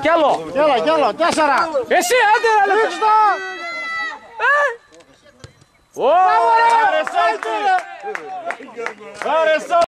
Κι άλλο. Κι άλλο, κι άλλο, τέσσερα. Εσύ, άντε ρε λεπτό. Ρίξτε το. Ω, Μπράβο, ρε. άρε, Άρε, Σάλτη.